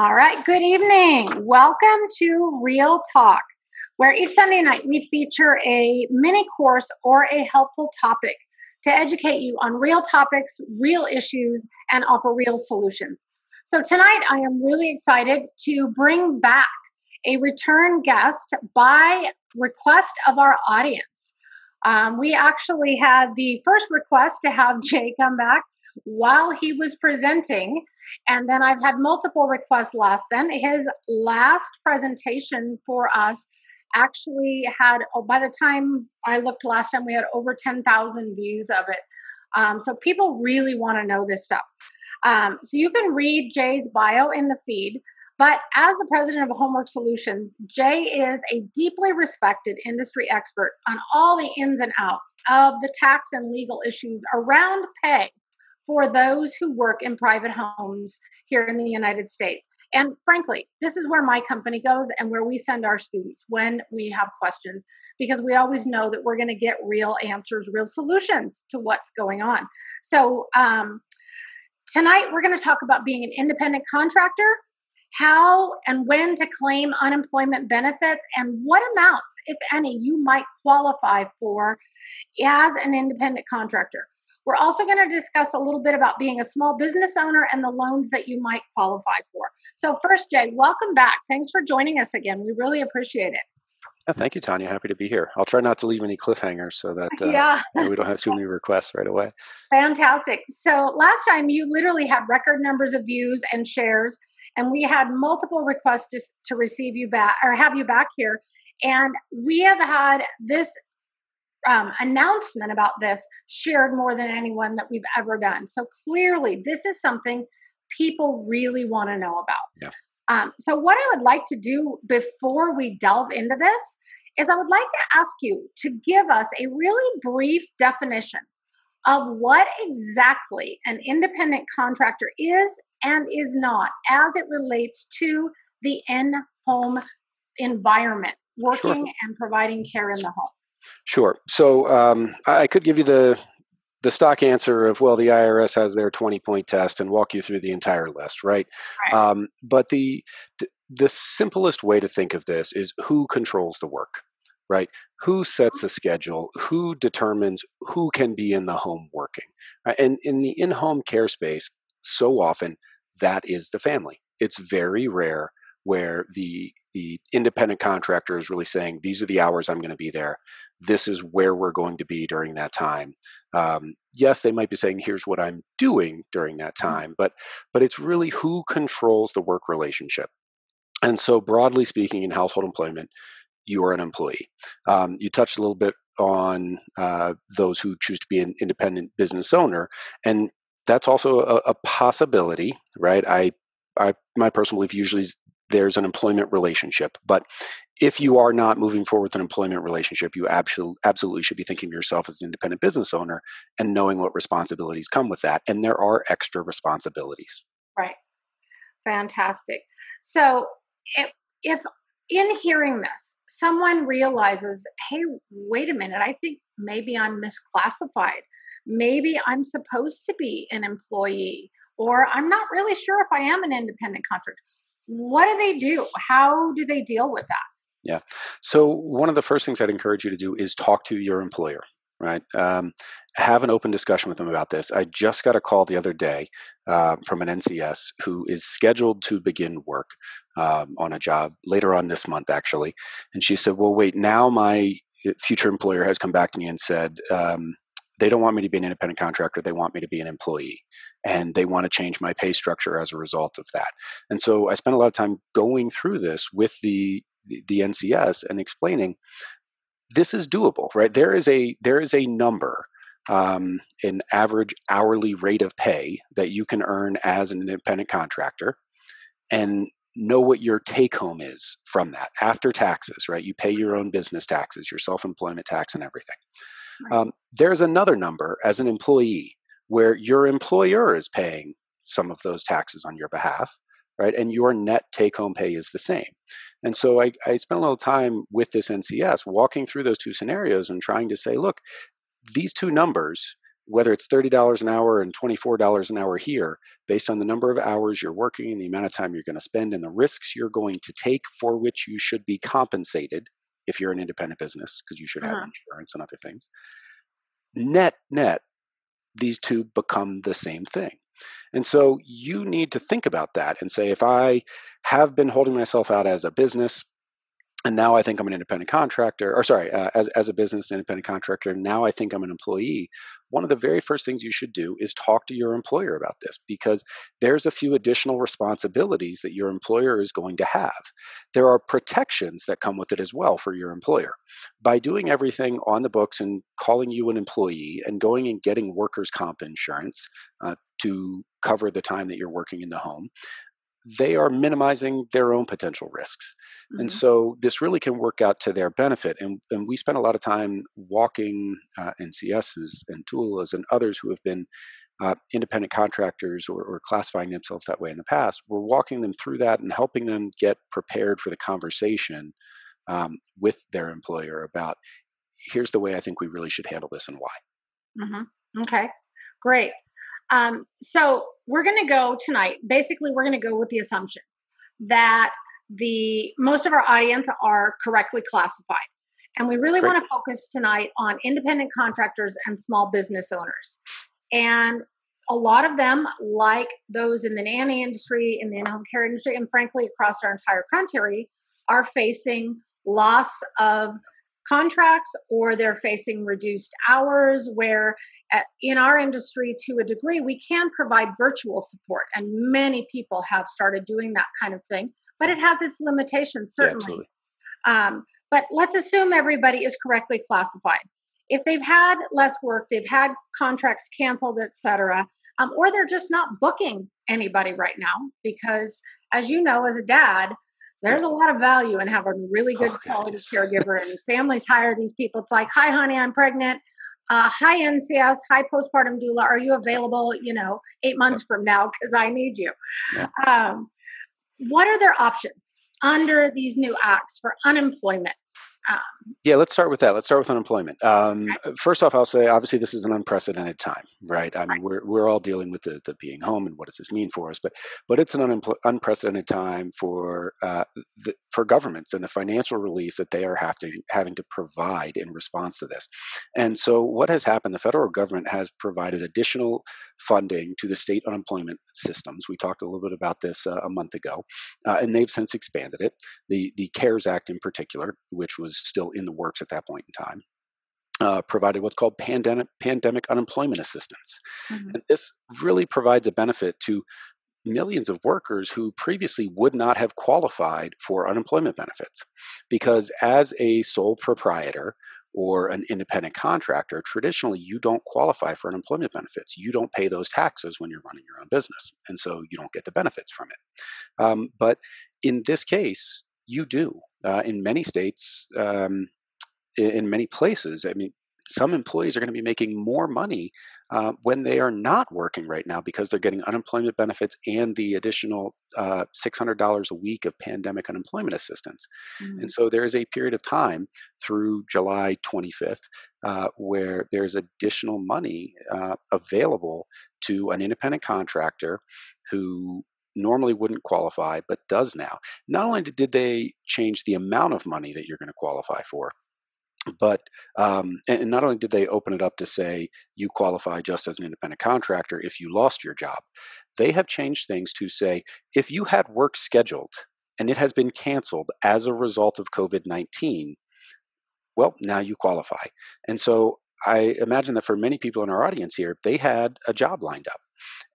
All right, good evening. Welcome to Real Talk, where each Sunday night we feature a mini course or a helpful topic to educate you on real topics, real issues, and offer real solutions. So, tonight I am really excited to bring back a return guest by request of our audience. Um, we actually had the first request to have Jay come back while he was presenting. And then I've had multiple requests last then. His last presentation for us actually had, oh, by the time I looked last time, we had over 10,000 views of it. Um, so people really want to know this stuff. Um, so you can read Jay's bio in the feed. But as the president of Homework Solutions, Jay is a deeply respected industry expert on all the ins and outs of the tax and legal issues around pay for those who work in private homes here in the United States. And frankly, this is where my company goes and where we send our students when we have questions, because we always know that we're going to get real answers, real solutions to what's going on. So, um, tonight we're going to talk about being an independent contractor, how and when to claim unemployment benefits, and what amounts, if any, you might qualify for as an independent contractor. We're also going to discuss a little bit about being a small business owner and the loans that you might qualify for. So, first, Jay, welcome back. Thanks for joining us again. We really appreciate it. Yeah, thank you, Tanya. Happy to be here. I'll try not to leave any cliffhangers so that uh, yeah. we don't have too many requests right away. Fantastic. So, last time you literally had record numbers of views and shares, and we had multiple requests to, to receive you back or have you back here. And we have had this um, announcement about this shared more than anyone that we've ever done. So clearly, this is something people really want to know about. Yeah. Um, so, what I would like to do before we delve into this is I would like to ask you to give us a really brief definition of what exactly an independent contractor is and is not as it relates to the in home environment, working sure. and providing care in the home. Sure. So um, I could give you the the stock answer of well, the IRS has their twenty point test and walk you through the entire list, right? right. Um, but the, the the simplest way to think of this is who controls the work, right? Who sets the schedule? Who determines who can be in the home working? And in the in home care space, so often that is the family. It's very rare where the the independent contractor is really saying these are the hours i'm going to be there. This is where we're going to be during that time. Um, yes they might be saying here's what i'm doing during that mm-hmm. time but but it's really who controls the work relationship. And so broadly speaking in household employment you are an employee. Um, you touched a little bit on uh, those who choose to be an independent business owner and that's also a, a possibility right? I I, my personal belief usually is there's an employment relationship. But if you are not moving forward with an employment relationship, you absolutely absolutely should be thinking of yourself as an independent business owner and knowing what responsibilities come with that. And there are extra responsibilities. Right. Fantastic. So if, if in hearing this, someone realizes, hey, wait a minute, I think maybe I'm misclassified. Maybe I'm supposed to be an employee, or I'm not really sure if I am an independent contractor what do they do? How do they deal with that? Yeah. So, one of the first things I'd encourage you to do is talk to your employer, right? Um, have an open discussion with them about this. I just got a call the other day uh, from an NCS who is scheduled to begin work um, on a job later on this month, actually. And she said, Well, wait, now my future employer has come back to me and said, um, they don't want me to be an independent contractor they want me to be an employee and they want to change my pay structure as a result of that. And so i spent a lot of time going through this with the the ncs and explaining this is doable right? There is a there is a number um, an average hourly rate of pay that you can earn as an independent contractor and know what your take home is from that after taxes right? You pay your own business taxes your self-employment tax and everything um, there's another number as an employee where your employer is paying some of those taxes on your behalf, right? And your net take home pay is the same. And so I, I spent a little time with this NCS walking through those two scenarios and trying to say, look, these two numbers whether it's $30 an hour and $24 an hour here, based on the number of hours you're working and the amount of time you're going to spend and the risks you're going to take for which you should be compensated if you're an independent business, because you should have uh-huh. insurance and other things. Net, net, these two become the same thing. And so you need to think about that and say, if I have been holding myself out as a business, and now I think I'm an independent contractor, or sorry, uh, as, as a business independent contractor, now I think I'm an employee. One of the very first things you should do is talk to your employer about this because there's a few additional responsibilities that your employer is going to have. There are protections that come with it as well for your employer. By doing everything on the books and calling you an employee and going and getting workers' comp insurance uh, to cover the time that you're working in the home, they are minimizing their own potential risks. Mm-hmm. And so this really can work out to their benefit. And, and we spend a lot of time walking uh, NCSs and doulas and others who have been uh, independent contractors or, or, classifying themselves that way in the past. We're walking them through that and helping them get prepared for the conversation um, with their employer about here's the way I think we really should handle this and why. Mm-hmm. Okay, great. Um, so we're going to go tonight. Basically, we're going to go with the assumption that the most of our audience are correctly classified. And we really want to focus tonight on independent contractors and small business owners. And a lot of them, like those in the nanny industry, in the in-home care industry, and frankly across our entire country, are facing loss of contracts or they're facing reduced hours where at, in our industry to a degree we can provide virtual support and many people have started doing that kind of thing but it has its limitations certainly. yeah, um, but let's assume everybody is correctly classified. If they've had less work they've had contracts canceled etc um, or they're just not booking anybody right now because as you know as a dad there's a lot of value in having a really good oh, quality caregiver and families hire these people. It's like hi honey i'm pregnant. Uh, hi ncs hi postpartum doula. Are you available you know eight months from now? Because i need you. Yeah. um, what are their options under these new acts for unemployment? Um, yeah, let's start with that. Let's start with unemployment. Um. First off, I'll say obviously this is an unprecedented time, right? I mean, we're we're all dealing with the, the being home and what does this mean for us, but but it's an unempl- unprecedented time for uh, the, for governments and the financial relief that they are having having to provide in response to this. And so, what has happened? The federal government has provided additional funding to the state unemployment systems. We talked a little bit about this uh, a month ago, uh, and they've since expanded it. The the CARES Act, in particular, which was still in the works at that point in time. Uh, provided what's called pandemic pandemic unemployment assistance, mm-hmm. and this really provides a benefit to millions of workers who previously would not have qualified for unemployment benefits, because as a sole proprietor or an independent contractor, traditionally you don't qualify for unemployment benefits. You don't pay those taxes when you're running your own business, and so you don't get the benefits from it. Um, but in this case, you do. Uh, in many states, um, in, in, many places, I mean, some employees are going to be making more money uh, when they are not working right now because they're getting unemployment benefits and the additional uh, $600 a week of pandemic unemployment assistance. Mm-hmm. And so there is a period of time through July 25th uh, where there's additional money uh, available to an independent contractor who normally wouldn't qualify but does now. Not only did they change the amount of money that you're going to qualify for, but um, and not only did they open it up to say you qualify just as an independent contractor if you lost your job, they have changed things to say if you had work scheduled and it has been canceled as a result of COVID 19, well, now you qualify. And so I imagine that for many people in our audience here, they had a job lined up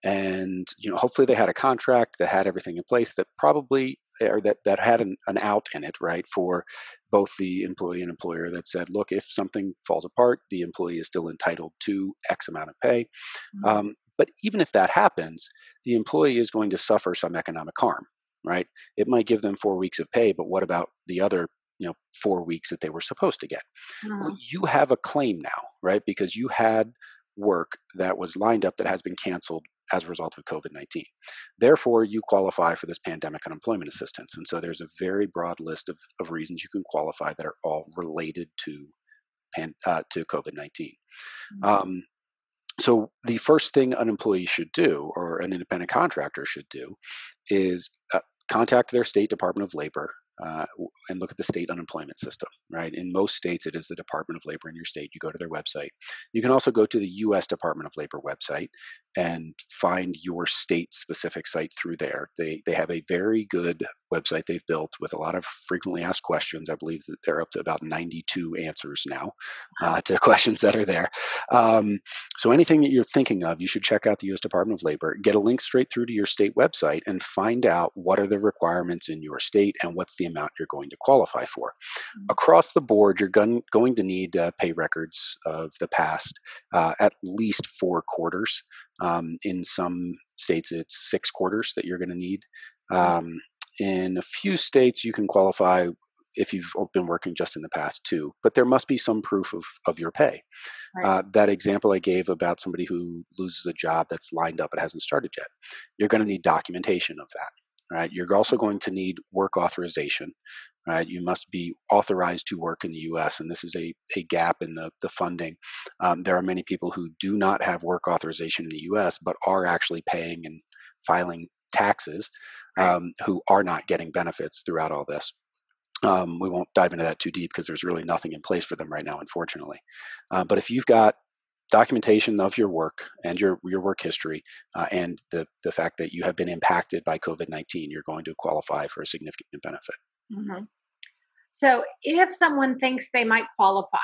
and you know hopefully they had a contract that had everything in place that probably or that that had an, an out in it right for both the employee and employer that said look if something falls apart the employee is still entitled to x amount of pay mm-hmm. um, but even if that happens the employee is going to suffer some economic harm right it might give them four weeks of pay but what about the other you know four weeks that they were supposed to get mm-hmm. well, you have a claim now right because you had work that was lined up that has been canceled as a result of COVID 19. Therefore, you qualify for this pandemic unemployment assistance. And so there's a very broad list of, of reasons you can qualify that are all related to, pan, uh, to COVID 19. Mm-hmm. Um, so the first thing an employee should do, or an independent contractor should do, is uh, contact their state Department of Labor uh, and look at the state unemployment system, right? In most states, it is the Department of Labor in your state. You go to their website. You can also go to the U.S. Department of Labor website and find your state specific site through there. They, they have a very good website they've built with a lot of frequently asked questions. I believe that they're up to about 92 answers now uh, to questions that are there. Um, so anything that you're thinking of, you should check out the U.S. Department of Labor, get a link straight through to your state website, and find out what are the requirements in your state and what's the amount you're going to qualify for. Mm-hmm. Across the board, you're going, going to need uh, pay records of the past uh, at least four quarters. Um, in some states, it's six quarters that you're going to need. Mm-hmm. Um, in a few states, you can qualify if you've been working just in the past too, but there must be some proof of, of your pay. Right. Uh, that example I gave about somebody who loses a job that's lined up but hasn't started yet, you're going to need documentation of that. Right. You're also going to need work authorization. Right. You must be authorized to work in the U.S. and this is a, a gap in the the funding. Um, there are many people who do not have work authorization in the U.S. but are actually paying and filing taxes um, who are not getting benefits throughout all this. Um, we won't dive into that too deep because there's really nothing in place for them right now, unfortunately. Uh, but if you've got documentation of your work and your your work history uh, and the the fact that you have been impacted by COVID-19, you're going to qualify for a significant benefit. Mm-hmm. So, if someone thinks they might qualify,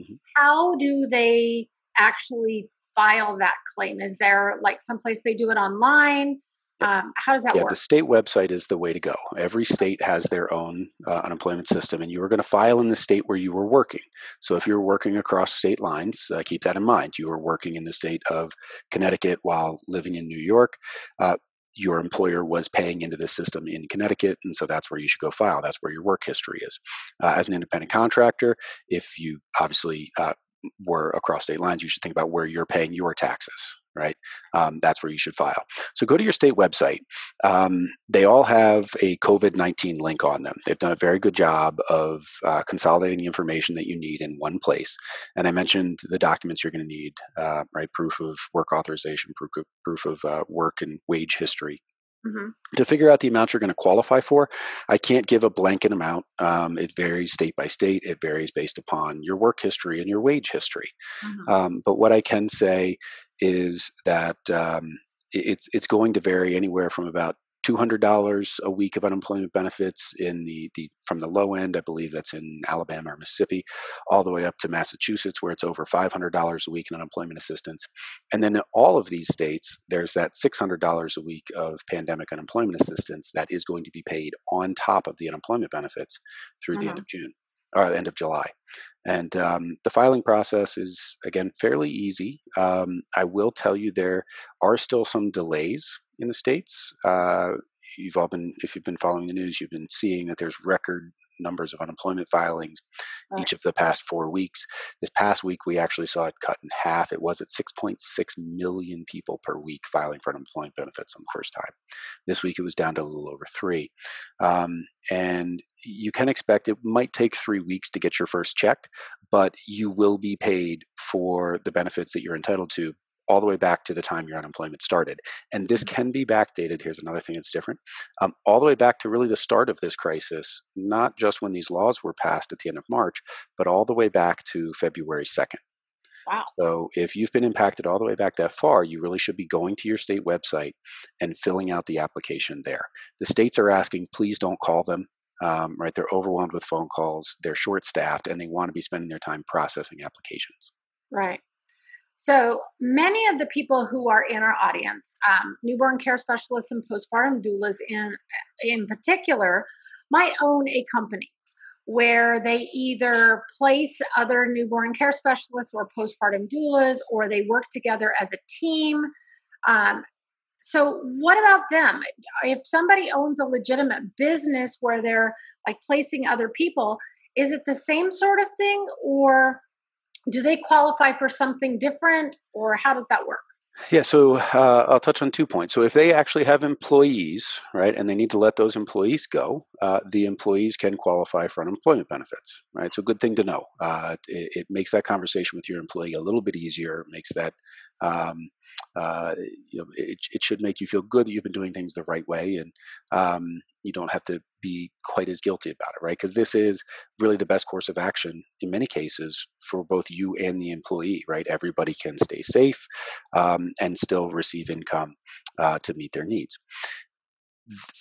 mm-hmm. how do they actually file that claim? Is there like someplace they do it online? Um, how does that yeah, work? The state website is the way to go. Every state has their own uh, unemployment system, and you are going to file in the state where you were working. So if you're working across state lines, uh, keep that in mind. You are working in the state of Connecticut while living in New York. Uh, your employer was paying into the system in Connecticut, and so that's where you should go file. That's where your work history is. Uh, as an independent contractor, if you obviously uh, were across state lines, you should think about where you're paying your taxes right? Um, that's where you should file. So go to your state website. Um, they all have a COVID 19 link on them. They've done a very good job of uh, consolidating the information that you need in one place. And I mentioned the documents you're going to need, uh, right? Proof of work authorization, proof of, proof of uh, work and wage history, Mm-hmm. To figure out the amount you're going to qualify for, I can't give a blanket amount. Um, it varies state by state. It varies based upon your work history and your wage history. Mm-hmm. Um, but what I can say is that um, it's it's going to vary anywhere from about $200 a week of unemployment benefits in the, the from the low end i believe that's in alabama or mississippi all the way up to massachusetts where it's over $500 a week in unemployment assistance. And then in all of these states there's that $600 a week of pandemic unemployment assistance that is going to be paid on top of the unemployment benefits through the end of june or the end of july and um, the filing process is again fairly easy um, i will tell you there are still some delays in the states. Uh, you've all been, if you've been following the news, you've been seeing that there's record numbers of unemployment filings right. each of the past four weeks. This past week, we actually saw it cut in half. It was at 6.6 million people per week filing for unemployment benefits on the first time. This week, it was down to a little over three. Um, and you can expect it might take three weeks to get your first check, but you will be paid for the benefits that you're entitled to all the way back to the time your unemployment started. And this mm-hmm. can be backdated. Here's another thing that's different um, all the way back to really the start of this crisis, not just when these laws were passed at the end of March, but all the way back to February 2nd. Wow. So if you've been impacted all the way back that far, you really should be going to your state website and filling out the application there. The states are asking, please don't call them. Um, right, they're overwhelmed with phone calls. They're short-staffed, and they want to be spending their time processing applications. Right. So many of the people who are in our audience, um, newborn care specialists and postpartum doulas in in particular, might own a company where they either place other newborn care specialists or postpartum doulas, or they work together as a team. Um, so, what about them? If somebody owns a legitimate business where they're like placing other people, is it the same sort of thing, or do they qualify for something different or how does that work? Yeah, so uh, I'll touch on two points. So if they actually have employees, right, and they need to let those employees go, uh, the employees can qualify for unemployment benefits, right? So good thing to know. Uh, it, it, makes that conversation with your employee a little bit easier, makes that Um, uh, you know, it, it should make you feel good that you've been doing things the right way, and um, you don't have to be quite as guilty about it, right? Because this is really the best course of action in many cases for both you and the employee, right? Everybody can stay safe um, and still receive income uh, to meet their needs.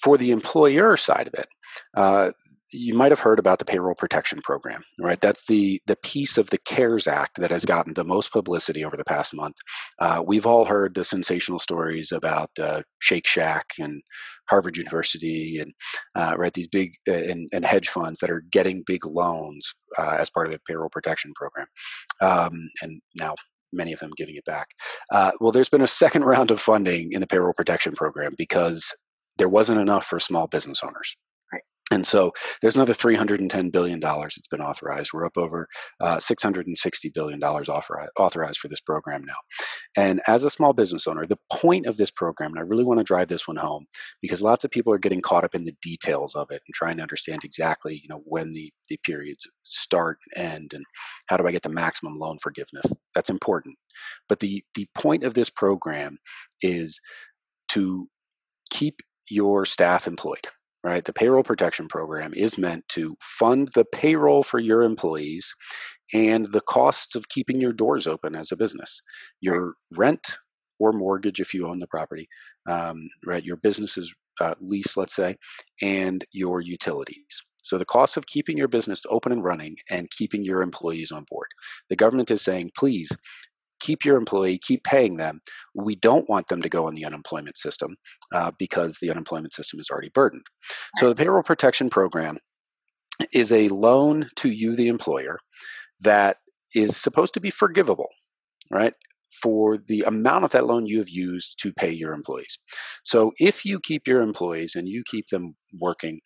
For the employer side of it, uh, you might have heard about the payroll protection program right? That's the the piece of the cares act that has gotten the most publicity over the past month. Uh, we've all heard the sensational stories about uh, shake shack and harvard university and uh, right these big uh, and, and, hedge funds that are getting big loans uh, as part of the payroll protection program. Um, and now many of them giving it back. Uh, well there's been a second round of funding in the payroll protection program because there wasn't enough for small business owners and so there's another $310 billion that's been authorized. We're up over uh, $660 billion authorized for this program now. And as a small business owner, the point of this program, and I really want to drive this one home because lots of people are getting caught up in the details of it and trying to understand exactly, you know, when the, the periods start and end and how do I get the maximum loan forgiveness. That's important. But the, the point of this program is to keep your staff employed right? The payroll protection program is meant to fund the payroll for your employees and the costs of keeping your doors open as a business. Your rent or mortgage, if you own the property, um, right? Your business's uh, lease, let's say, and your utilities. So the cost of keeping your business open and running and keeping your employees on board. The government is saying, please keep your employee, keep paying them. We don't want them to go on the unemployment system uh, because the unemployment system is already burdened. So the payroll protection program is a loan to you, the employer, that is supposed to be forgivable, right? For the amount of that loan you have used to pay your employees. So if you keep your employees and you keep them working,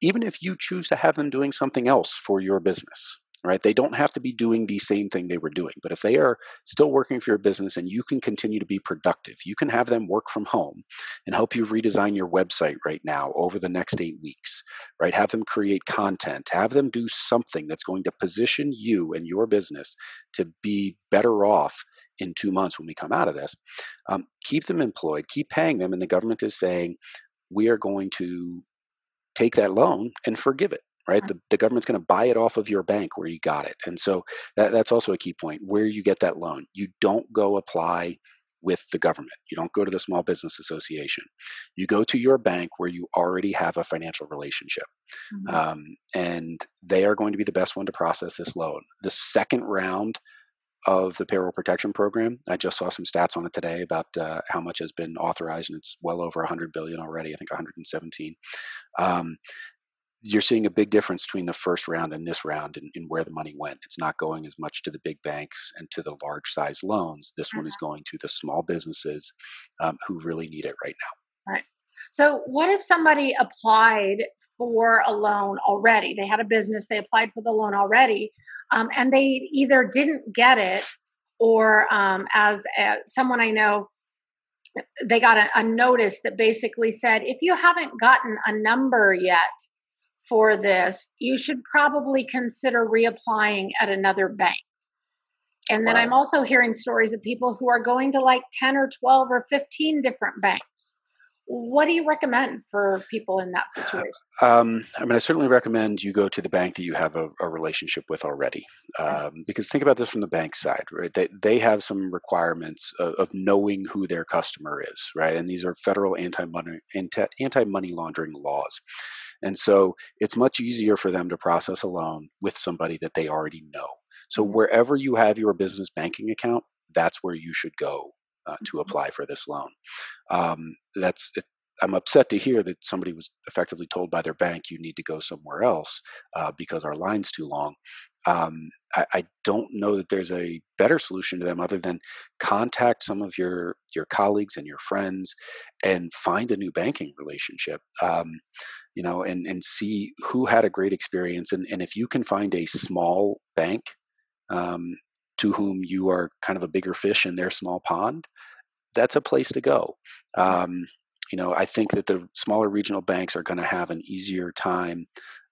even if you choose to have them doing something else for your business, right? They don't have to be doing the same thing they were doing. But if they are still working for your business and you can continue to be productive, you can have them work from home and help you redesign your website right now over the next eight weeks, right? Have them create content, have them do something that's going to position you and your business to be better off in two months when we come out of this. Um, keep them employed, keep paying them. And the government is saying, we are going to take that loan and forgive it right? The, the government's going to buy it off of your bank where you got it. And so that, that's also a key point where you get that loan. You don't go apply with the government. You don't go to the Small Business Association. You go to your bank where you already have a financial relationship. Mm-hmm. Um, and they are going to be the best one to process this loan. The second round of the payroll protection program. I just saw some stats on it today about uh, how much has been authorized, and it's well over 100 billion already. I think 117. Um, you're seeing a big difference between the first round and this round in, in, where the money went. It's not going as much to the big banks and to the large size loans. This mm-hmm. one is mm-hmm. going to the small businesses um, who really need it right now. Right. So, what if somebody applied for a loan already? They had a business, they applied for the loan already, um, and they either didn't get it or, um, as, as someone I know, they got a, a notice that basically said, if you haven't gotten a number yet, for this, you should probably consider reapplying at another bank. And then wow. I'm also hearing stories of people who are going to like 10 or 12 or 15 different banks. What do you recommend for people in that situation? Um, I mean, I certainly recommend you go to the bank that you have a, a relationship with already. Um, because think about this from the bank side, right? They, they have some requirements of, of, knowing who their customer is, right? And these are federal anti-money, anti-money laundering laws. And so it's much easier for them to process a loan with somebody that they already know. So mm-hmm. wherever you have your business banking account, that's where you should go uh, to mm-hmm. apply for this loan. Um, that's it, I'm upset to hear that somebody was effectively told by their bank you need to go somewhere else uh, because our line's too long. Um, I, I, don't know that there's a better solution to them other than contact some of your your colleagues and your friends and find a new banking relationship. Um, you know, and and see who had a great experience, and and if you can find a small bank um, to whom you are kind of a bigger fish in their small pond, that's a place to go. Um, you know, I think that the smaller regional banks are going to have an easier time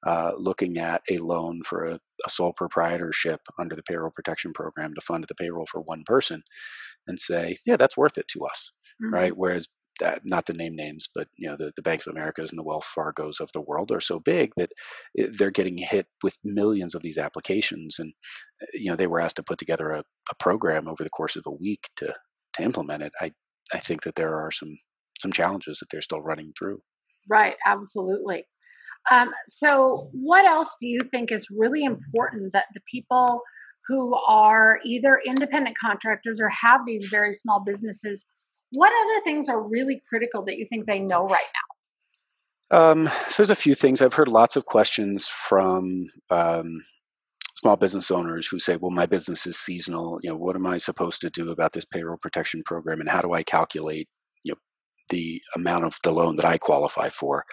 uh, looking at a loan for a, a sole proprietorship under the payroll protection program to fund the payroll for one person and say, yeah, that's worth it to us, mm-hmm. right? Whereas that, not the name names, but you know the, the Bank of Americas and the Wells Fargos of the world are so big that they're getting hit with millions of these applications, and uh, you know they were asked to put together a, a program over the course of a week to to implement it. I I think that there are some some challenges that they're still running through. Right, absolutely. Um, so, what else do you think is really important that the people who are either independent contractors or have these very small businesses what other things are really critical that you think they know right now? Um, so there's a few things. I've heard lots of questions from um, small business owners who say, "Well, my business is seasonal. You know, what am I supposed to do about this payroll protection program, and how do I calculate the amount of the loan that I qualify for.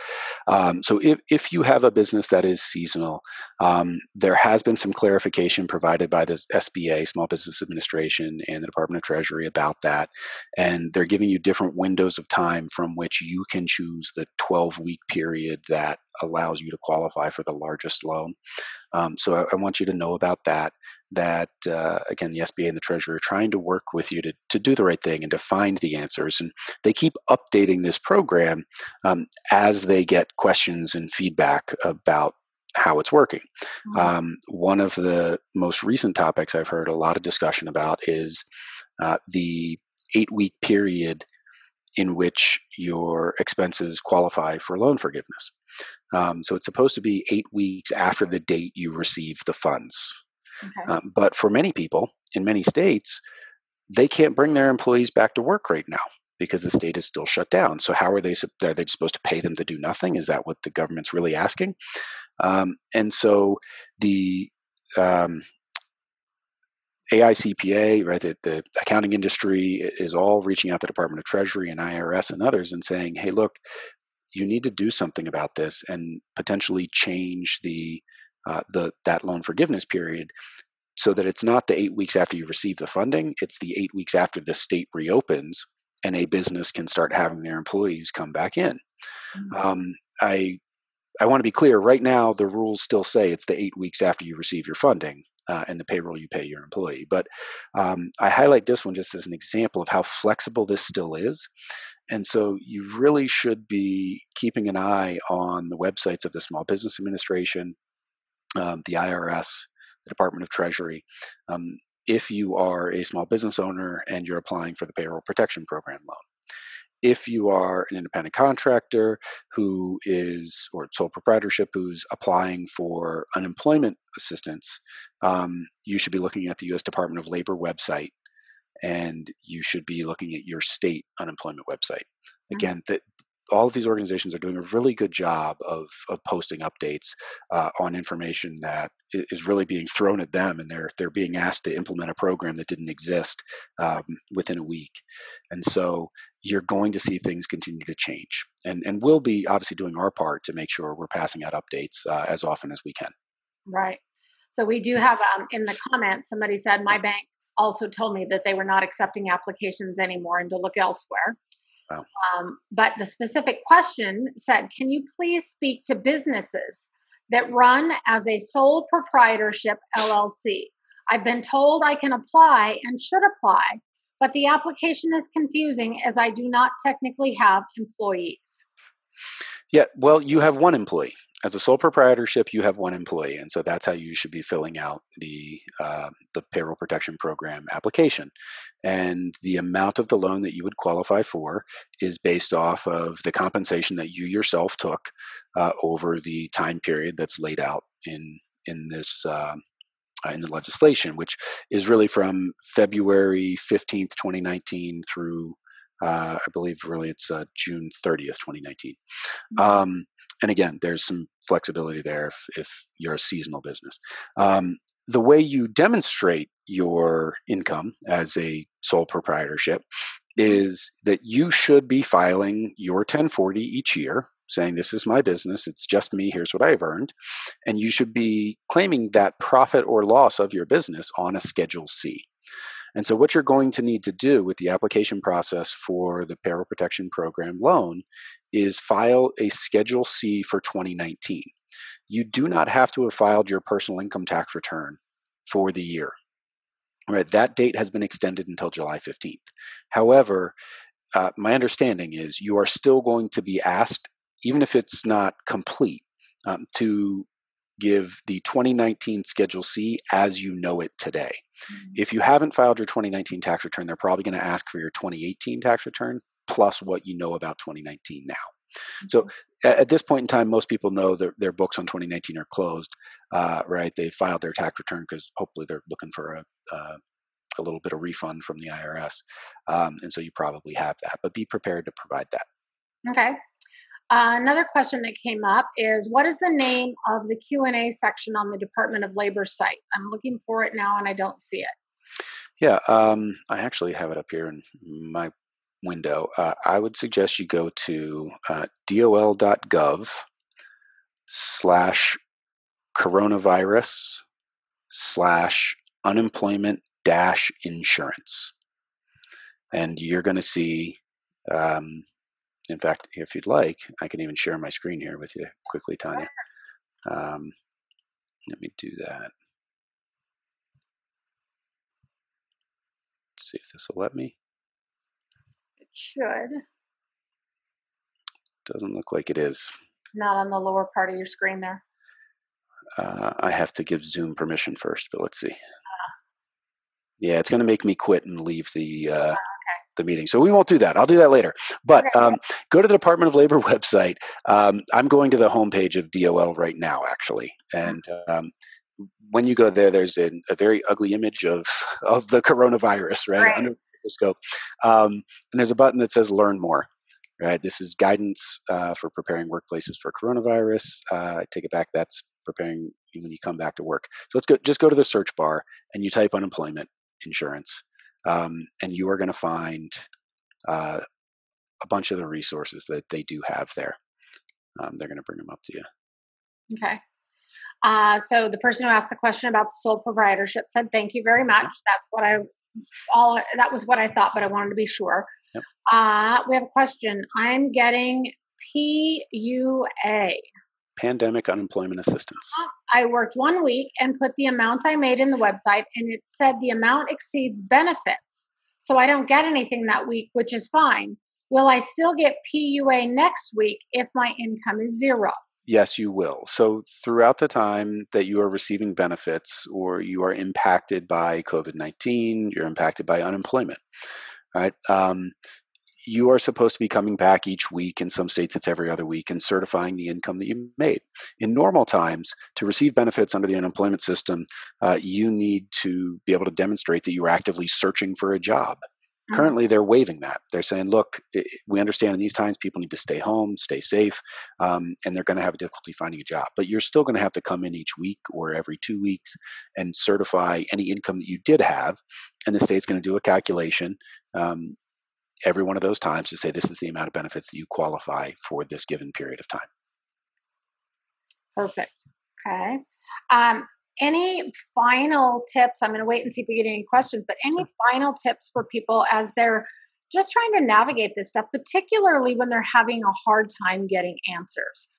Um, so if, if you have a business that is seasonal, um, there has been some clarification provided by the SBA, Small Business Administration, and the Department of Treasury about that. And they're giving you different windows of time from which you can choose the 12 week period that allows you to qualify for the largest loan. Um, so I, I, want you to know about that. That uh, again, the SBA and the Treasury are trying to work with you to to do the right thing and to find the answers. And they keep updating this program um, as they get questions and feedback about how it's working. Mm-hmm. Um, one of the most recent topics I've heard a lot of discussion about is uh, the eight week period in which your expenses qualify for loan forgiveness. Um, so it's supposed to be eight weeks after the date you receive the funds. Okay. Um, but for many people in many states, they can't bring their employees back to work right now because the state is still shut down. So how are they? Are they supposed to pay them to do nothing? Is that what the government's really asking? Um, and so the um, AICPA, right, the, the, accounting industry is all reaching out to the Department of Treasury and IRS and others and saying, hey, look, you need to do something about this and potentially change the uh, the that loan forgiveness period so that it's not the eight weeks after you receive the funding it's the eight weeks after the state reopens and a business can start having their employees come back in mm-hmm. um, i i want to be clear right now the rules still say it's the eight weeks after you receive your funding uh, and the payroll you pay your employee. But um, I highlight this one just as an example of how flexible this still is. And so you really should be keeping an eye on the websites of the Small Business Administration, um, the IRS, the Department of Treasury. Um, if you are a small business owner and you're applying for the Payroll Protection Program loan if you are an independent contractor who is or sole proprietorship who's applying for unemployment assistance um, you should be looking at the u.s department of labor website and you should be looking at your state unemployment website mm-hmm. again that all of these organizations are doing a really good job of, of posting updates uh, on information that is really being thrown at them, and they're they're being asked to implement a program that didn't exist um, within a week, and so you're going to see things continue to change, and and we'll be obviously doing our part to make sure we're passing out updates uh, as often as we can. Right. So we do have um, in the comments somebody said my bank also told me that they were not accepting applications anymore and to look elsewhere. Wow. Um, but the specific question said, can you please speak to businesses that run as a sole proprietorship LLC? I've been told I can apply and should apply, but the application is confusing as I do not technically have employees. Yeah, well, you have one employee. As a sole proprietorship, you have one employee, and so that's how you should be filling out the uh, the payroll protection program application. And the amount of the loan that you would qualify for is based off of the compensation that you yourself took uh, over the time period that's laid out in in this uh, uh in the legislation, which is really from February fifteenth, twenty nineteen, through uh, I believe really it's uh, June 30th, 2019. Mm-hmm. Um, and again, there's some flexibility there if, if you're a seasonal business. Um, the way you demonstrate your income as a sole proprietorship is that you should be filing your 1040 each year saying this is my business. It's just me. Here's what i've earned. And you should be claiming that profit or loss of your business on a schedule c and so, what you're going to need to do with the application process for the Payroll Protection Program loan is file a Schedule C for 2019. you do not have to have filed your personal income tax return for the year. Right, that date has been extended until July 15th. However, uh, my understanding is you are still going to be asked, even if it's not complete, um, to give the 2019 Schedule C as you know it today. Mm-hmm. If you haven't filed your 2019 tax return, they're probably going to ask for your 2018 tax return plus what you know about 2019 now. Mm-hmm. So at this point in time, most people know their, their books on 2019 are closed, uh, right? They filed their tax return because hopefully they're looking for a, uh, a little bit of refund from the IRS. Um, and so you probably have that, but be prepared to provide that. Okay. Uh, another question that came up is what is the name of the q&a section on the department of labor site? I'm looking for it now and i don't see it. Yeah um, i actually have it up here in my window. Uh, i would suggest you go to uh, dol.gov slash coronavirus slash unemployment dash insurance. And you're going to see um, in fact, if you'd like, I can even share my screen here with you quickly, Tanya. Um, let me do that. Let's see if this will let me. It should. Doesn't look like it is. Not on the lower part of your screen there. Uh, I have to give Zoom permission first, but let's see. Uh, yeah, it's going to make me quit and leave the uh, the meeting. So we won't do that. I'll do that later. But um, go to the Department of Labor website. Um, I'm going to the homepage of DOL right now, actually, and um, when you go there, there's a, a, very ugly image of of the coronavirus, right, right. under the microscope, um, and there's a button that says "Learn More." Right. This is guidance uh, for preparing workplaces for coronavirus. Uh, I take it back. That's preparing when you come back to work. So let's go. Just go to the search bar and you type unemployment insurance um, and you are going to find uh, a bunch of the resources that they do have there. Um, they're going to bring them up to you. Okay. Uh, so the person who asked the question about the sole proprietorship said, "Thank you very much. That's what I all that was what I thought, but I wanted to be sure." Yep. Uh, we have a question. I'm getting PUA. Pandemic Unemployment Assistance. I worked one week and put the amounts I made in the website, and it said the amount exceeds benefits. So I don't get anything that week, which is fine. Will I still get PUA next week if my income is zero? Yes, you will. So, throughout the time that you are receiving benefits or you are impacted by COVID 19, you're impacted by unemployment, right? Um, you are supposed to be coming back each week. In some states, it's every other week and certifying the income that you made. In normal times, to receive benefits under the unemployment system, uh, you need to be able to demonstrate that you are actively searching for a job. Mm-hmm. Currently, they're waiving that. They're saying, look, we understand in these times people need to stay home, stay safe, um, and they're going to have difficulty finding a job. But you're still going to have to come in each week or every two weeks and certify any income that you did have. And the state's going to do a calculation um, every one of those times to say this is the amount of benefits that you qualify for this given period of time. Perfect. Okay. Um, any final tips? I'm going to wait and see if we get any questions, but any final tips for people as they're just trying to navigate this stuff, particularly when they're having a hard time getting answers?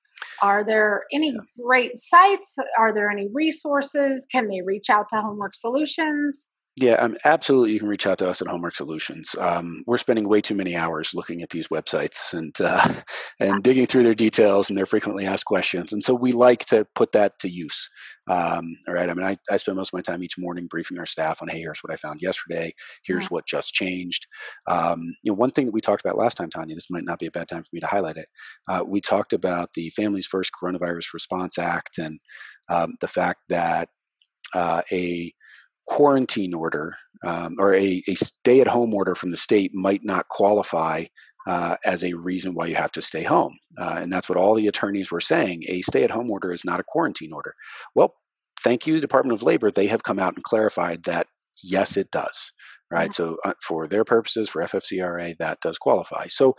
Are there any yeah. great sites? Are there any resources? Can they reach out to Homework Solutions? Yeah, um, absolutely. You can reach out to us at Homework Solutions. Um, we're spending way too many hours looking at these websites and uh, and digging through their details and their frequently asked questions, and so we like to put that to use. Um, all right. I mean, I, I spend most of my time each morning briefing our staff on, hey, here's what I found yesterday. Here's yeah. what just changed. Um, you know, one thing that we talked about last time, Tanya. This might not be a bad time for me to highlight it. Uh, we talked about the Families First Coronavirus Response Act and um, the fact that uh, a quarantine order um, or a, a stay at home order from the state might not qualify uh, as a reason why you have to stay home. Uh, and that's what all the attorneys were saying. A stay at home order is not a quarantine order. Well, thank you, Department of Labor. They have come out and clarified that yes, it does. Right. Mm-hmm. So, uh, for their purposes, for FFCRA, that does qualify. So,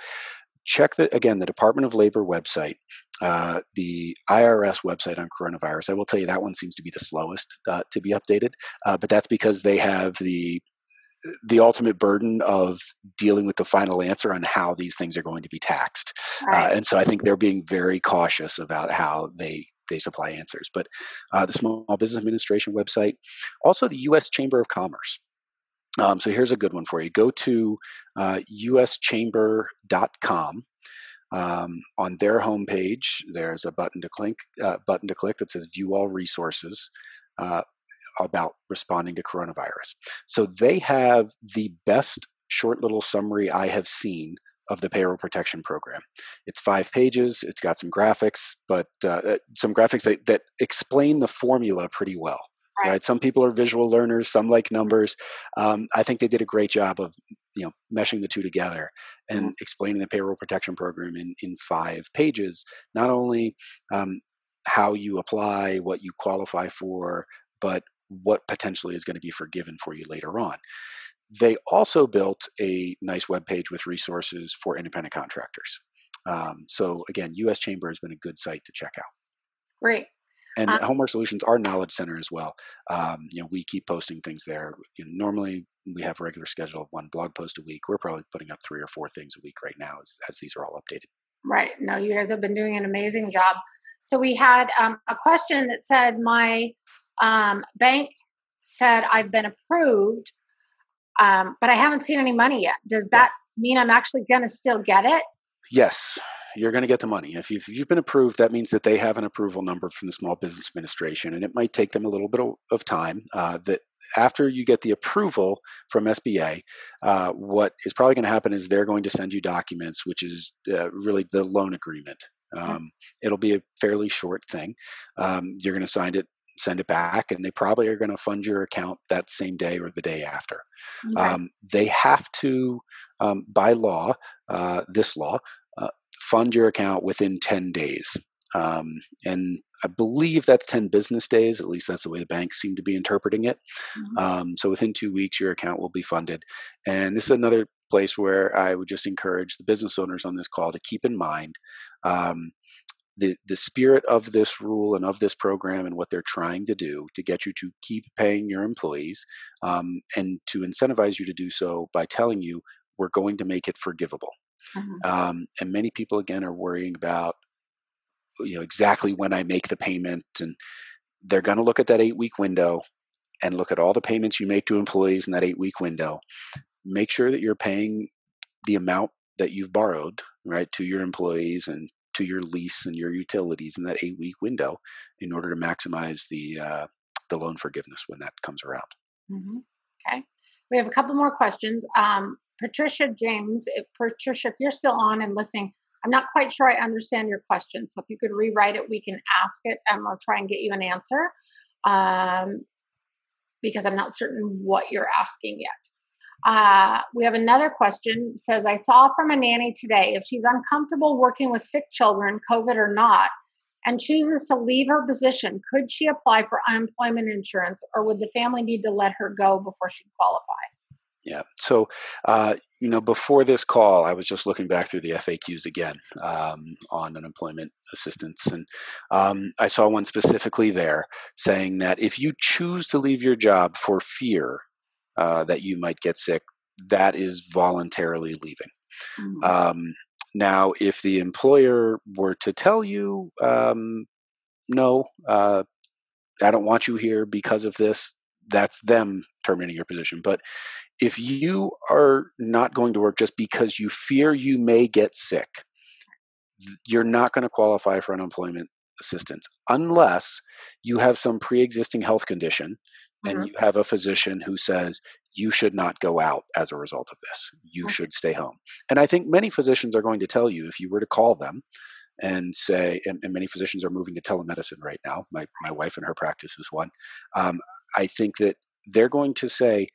check the again the Department of Labor website, uh, the IRS website on coronavirus. I will tell you that one seems to be the slowest uh, to be updated, uh, but that's because they have the the ultimate burden of dealing with the final answer on how these things are going to be taxed, uh, right. and so I think they're being very cautious about how they they supply answers. But uh, the Small Business Administration website, also the U.S. Chamber of Commerce. Um, so here's a good one for you. Go to uh, uschamber.com. Um, on their homepage, there's a button to click. Uh, button to click that says "View All Resources." Uh, about responding to coronavirus. So they have the best short little summary I have seen of the payroll protection program. It's five pages. It's got some graphics, but uh, uh, some graphics that, that explain the formula pretty well. Right. right. Some people are visual learners. Some like numbers. Um, I think they did a great job of you know meshing the two together and mm-hmm. explaining the payroll protection program in in five pages. Not only um, how you apply, what you qualify for, but what potentially is going to be forgiven for you later on. They also built a nice web page with resources for independent contractors. Um, so again, U.S. Chamber has been a good site to check out. Great. And um, Homework Solutions, our knowledge center as well. Um, you know, we keep posting things there. You know, normally we have a regular schedule of one blog post a week. We're probably putting up three or four things a week right now as, as these are all updated. Right. No, you guys have been doing an amazing job. So we had um, a question that said, "My um, bank said I've been approved, um, but I haven't seen any money yet. Does that mean I'm actually going to still get it? Yes, you're going to get the money. If you've, if you've, been approved, that means that they have an approval number from the Small Business Administration, and it might take them a little bit of time. Uh, that after you get the approval from SBA, uh, what is probably going to happen is they're going to send you documents, which is uh, really the loan agreement. Um, it'll be a fairly short thing. Um, you're going to sign it send it back, and they probably are going to fund your account that same day or the day after. Okay. Um, they have to, um, by law, uh, this law, fund your account within 10 days. Um, and I believe that's 10 business days. At least that's the way the banks seem to be interpreting it. Mm-hmm. Um, so within two weeks, your account will be funded. And this is another place where I would just encourage the business owners on this call to keep in mind um, the the spirit of this rule and of this program and what they're trying to do to get you to keep paying your employees um, and to incentivize you to do so by telling you we're going to make it forgivable. Mm-hmm. Um, and many people again are worrying about you know exactly when I make the payment and they're going to look at that eight week window and look at all the payments you make to employees in that eight week window. Make sure that you're paying the amount that you've borrowed right to your employees and to your lease and your utilities in that eight week window in order to maximize the uh, the loan forgiveness when that comes around. Mm-hmm. Okay, we have a couple more questions. Um, Patricia James, if, Patricia, if you're still on and listening, I'm not quite sure I understand your question. So if you could rewrite it, we can ask it, and we'll try and get you an answer. Um, because I'm not certain what you're asking yet. Uh, we have another question. It says, I saw from a nanny today if she's uncomfortable working with sick children, COVID or not, and chooses to leave her position, could she apply for unemployment insurance or would the family need to let her go before she qualify? Yeah. So, uh, you know, before this call, I was just looking back through the FAQs again um, on unemployment assistance. And um, I saw one specifically there saying that if you choose to leave your job for fear uh, that you might get sick, that is voluntarily leaving. Mm-hmm. Um, now, if the employer were to tell you, um, no, uh, I don't want you here because of this, that's them terminating your position. But if you are not going to work just because you fear you may get sick, you're not going to qualify for unemployment assistance unless you have some pre existing health condition and mm-hmm. you have a physician who says you should not go out as a result of this you okay. should stay home and i think many physicians are going to tell you if you were to call them and say and, and many physicians are moving to telemedicine right now my, my wife and her practice is one um, i think that they're going to say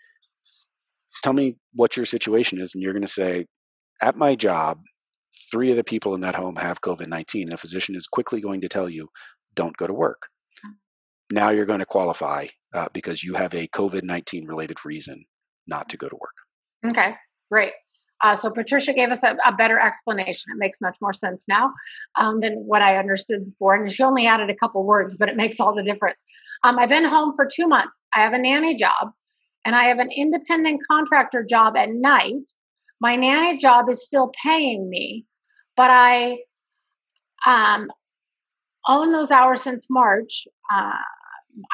tell me what your situation is and you're going to say at my job three of the people in that home have covid-19 and a physician is quickly going to tell you don't go to work now you're going to qualify uh, because you have a COVID 19 related reason not to go to work. Okay, great. Uh, so Patricia gave us a, a, better explanation. It makes much more sense now um, than what I understood before. And she only added a couple words, but it makes all the difference. Um, I've been home for two months. I have a nanny job and I have an independent contractor job at night. My nanny job is still paying me, but I um, own those hours since March. Uh,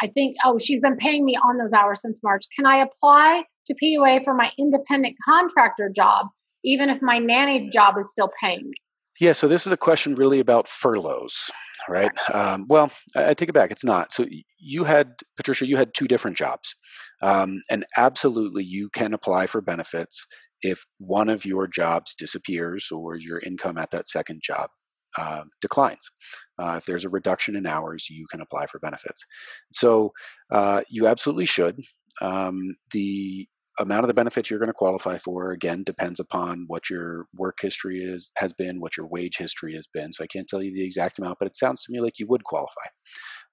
I think, oh, she's been paying me on those hours since March. Can I apply to PUA for my independent contractor job, even if my nanny job is still paying me? Yeah, so this is a question really about furloughs, right? Um, well, I, take it back. It's not. So you had, Patricia, you had two different jobs. Um, and absolutely, you can apply for benefits if one of your jobs disappears or your income at that second job uh, declines. Uh, if there's a reduction in hours, you can apply for benefits. So uh, you absolutely should. Um, the amount of the benefits you're going to qualify for again depends upon what your work history is has been what your wage history has been so i can't tell you the exact amount but it sounds to me like you would qualify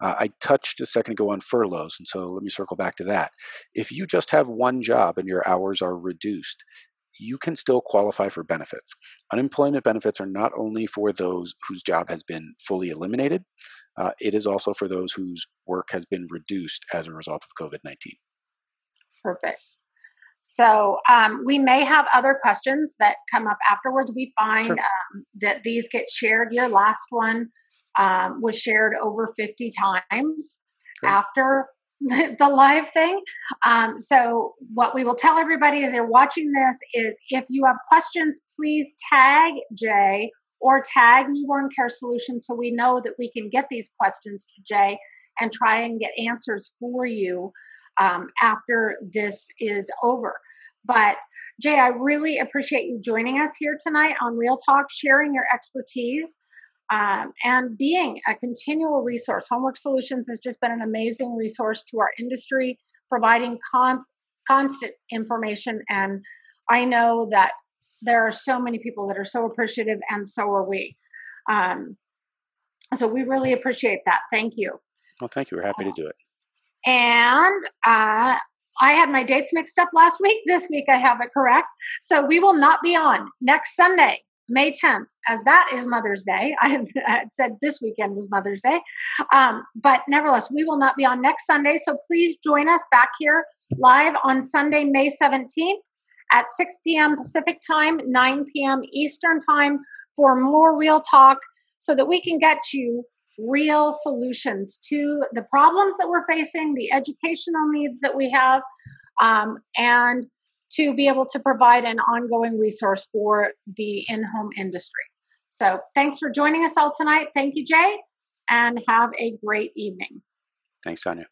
uh, i touched a second ago on furloughs and so let me circle back to that if you just have one job and your hours are reduced you can still qualify for benefits. Unemployment benefits are not only for those whose job has been fully eliminated, uh, it is also for those whose work has been reduced as a result of COVID 19. Perfect. So um, we may have other questions that come up afterwards. We find sure. um, that these get shared. Your last one um, was shared over 50 times after the, live thing. Um, so, what we will tell everybody as they're watching this is if you have questions, please tag Jay or tag Newborn Care Solutions so we know that we can get these questions to Jay and try and get answers for you um, after this is over. But Jay, I really appreciate you joining us here tonight on Real Talk, sharing your expertise um, and being a continual resource. Homework Solutions has just been an amazing resource to our industry, providing constant information. And I know that there are so many people that are so appreciative, and so are we. Um, so we really appreciate that. Thank you. Well, thank you. We're happy to do it. And uh, I had my dates mixed up last week. This week I have it correct. So we will not be on next Sunday. May 10th, as that is Mother's Day. I had, said this weekend was Mother's Day. Um, but nevertheless, we will not be on next Sunday. So please join us back here live on Sunday, May 17th at 6 p.m. Pacific time, 9 p.m. Eastern time for more real talk so that we can get you real solutions to the problems that we're facing, the educational needs that we have, um, and to be able to provide an ongoing resource for the in home industry. So, thanks for joining us all tonight. Thank you, Jay, and have a great evening. Thanks, Tanya.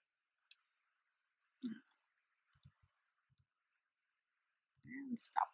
And stop.